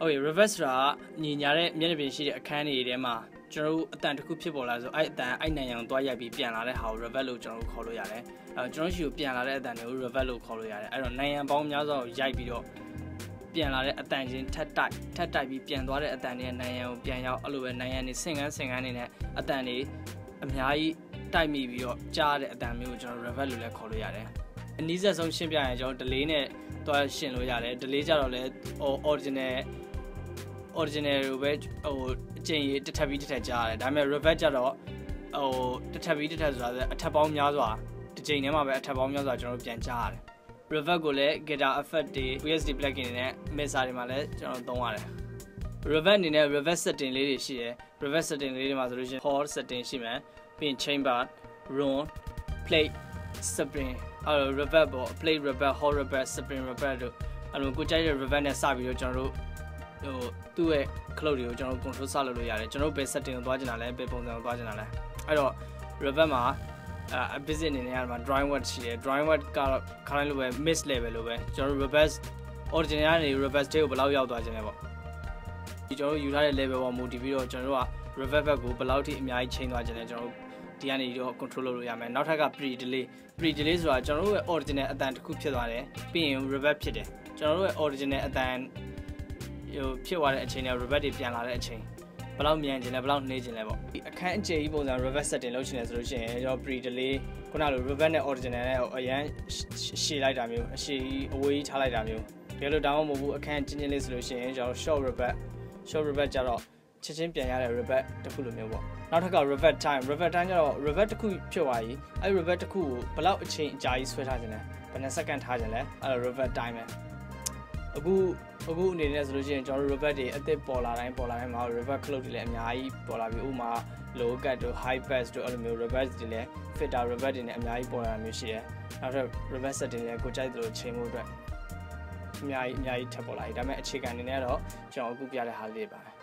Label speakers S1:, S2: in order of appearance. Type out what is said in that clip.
S1: ဟုတ်ပြီ reverse ဆိုတာညီညာတဲ့မျက်နှာပြင်ရှိတဲ့အခန်းတွေထဲမှာကျွန်တော်တို့အတန်တစ်ခုဖြစ်ပေါ်လာဆိုအဲ့အတန်အဲ့နိုင်ရန်သွားရိုက်ပြီးပြန်လာတဲ့ဟာကို reverse လို့ကျွန်တော်တို့ခေါ်လို့ရတယ်အဲကျွန်တော်ရှိကိုပြန်လာတဲ့အတန်တွေကို reverse လို့ခေါ်လို့ရတယ်အဲ့တော့နိုင်ရန်ပေါင်းများစွာကိုရိုက်ပြီးတော့ပြန်လာတဲ့အတန်ချင်းထက်တိုက်ထက်တိုက်ပြီးပြန်သွားတဲ့အတန်တွေနိုင်ရန်ကိုပြန်ရောက်အဲ့လိုပဲနိုင်ရန်နေဆင်ကန်းဆင်ကန်းနေနဲ့အတန်တွေအများကြီးတိုက်မိပြီးတော့ကြားတဲ့အတန်မျိုးကိုကျွန်တော် reverse လို့လည်းခေါ်လို့ရတယ်အနည်းဆက်ဆုံးရှင်းပြရင်ကျွန်တော် delay နဲ့တွားရှင်းလို့ရတယ် delay ကြတော့လဲ original original ကိုပဲဟိုအကျင့်ရေးတစ်ထပ်ပြီးတစ်ထပ်ကြားရတယ်ဒါပေမဲ့ revert ကြတော့ဟိုတစ်ထပ်ပြီးတစ်ထပ်ဆိုတာအထပ်ပေါင်းများစွာတစ်ချိန်ထဲမှာပဲအထပ်ပေါင်းများစွာကျွန်တော်တို့ပြန်ကြားရတယ် revert ကိုလည်း guitar effect တွေ VSD plugin တွေနဲ့ mixer တွေမှာလည်းကျွန်တော်သုံးရတယ် revert အနေနဲ့ revert setting လေးတွေရှိတယ် revert setting လေးတွေမှာဆိုလို့ရှိရင် hall setting ရှိမယ်ပြီးရင် chamber room plate spring အဲ့လို revert ပေါ့ plate revert hall revert spring revert တို့အဲ့လိုကိုကြိုက်တဲ့ revert နဲ့စပြီးတော့ကျွန်တော်တို့ ဟိုသူ့ရဲ့ cloud တွေကိုကျွန်တော်တို့ control ဆောက်လုပ်လို့ရတယ်ကျွန်တော်တို့ဘယ် setting ကိုသွားချင်တာလဲဘယ်ပုံစံကိုသွားချင်တာလဲအဲ့တော့ revert မှာအဲ visit အနေနဲ့ကတော့ drawing word ရှိတယ် drawing word ကတော့ခါတိုင်းလိုပဲ miss level လိုပဲကျွန်တော်တို့ reverse original ကနေ reverse တွေကိုဘယ်လောက်ရောက်သွားခြင်းလဲပေါ့ဒီကျွန်တော်တို့ယူထားတဲ့ level ပေါ်မူတည်ပြီးတော့ကျွန်တော်တို့က reverse back ကိုဘယ်လောက်ထိအများကြီးချိန်သွားခြင်းလဲကျွန်တော်တို့ဒီကနေတော့ control လုပ်လို့ရမယ်နောက်ထပ်က pre delay pre delay ဆိုတာကျွန်တော်တို့ရဲ့ original အတန်တစ်ခုဖြစ်သွားတယ်ပြီးရင် reverse ဖြစ်တယ်ကျွန်တော်တို့ရဲ့ original အတန် ဟိုဖြစ်သွားတဲ့အချိန်နဲ့ reverse တွေပြန်လာတဲ့အချိန်ဘယ်လောက်မြန်ခြင်းလဲဘယ်လောက်နှေးခြင်းလဲပေါ့ဒီအခန်းအကျယ်ကြီးပုံစံ reverse setting လုပ်ချင်တယ်ဆိုလို့ရှိရင်ကျွန်တော် pre delay ခုနလို reverse နဲ့ original နဲ့အရန်ရှည်လိုက်တာမျိုးအရှည်အဝေးထားလိုက်တာမျိုးဒီလိုတောင်းမဟုတ်ဘူးအခန်းချင်းချင်းလေးဆိုလို့ရှိရင်ကျွန်တော် short reverse short reverse ကြတော့ချက်ချင်းပြန်ရတဲ့ revert တစ်ခုလိုမျိုးပေါ့နောက်ထပ်က revert time revert time ကျတော့ revert တစ်ခုဖြစ်သွားပြီအဲ့ revert တစ်ခုကိုဘယ်လောက်အချိန်အကြာကြီးဆွဲထားခြင်းလဲဘယ်နှစ်စက္ကန့်ထားခြင်းလဲအဲ့ revert time ပဲ အခုအခုအနေနဲ့ဆိုလို့ရှိရင်ကျွန်တော်တို့ revert တွေအသစ်ပေါ်လာတိုင်းပေါ်လာတိုင်းမှာ revert cloud တွေလည်းအများကြီးပေါ်လာပြီဥမာ low cut တို့ high pass တို့အဲ့လိုမျိုး revert တွေလည်း filter revert တွေနဲ့အများကြီးပေါ်လာမျိုးရှိတယ်နောက်ထပ် revert setting လည်းကိုကြိုက်သလိုချိန်မှုအတွက်အများကြီးအများကြီးထပ်ပေါ်လာပြီဒါပေမဲ့အခြေခံအနေနဲ့တော့ကျွန်တော်အခုပြတဲ့ဟာလေးပါပဲ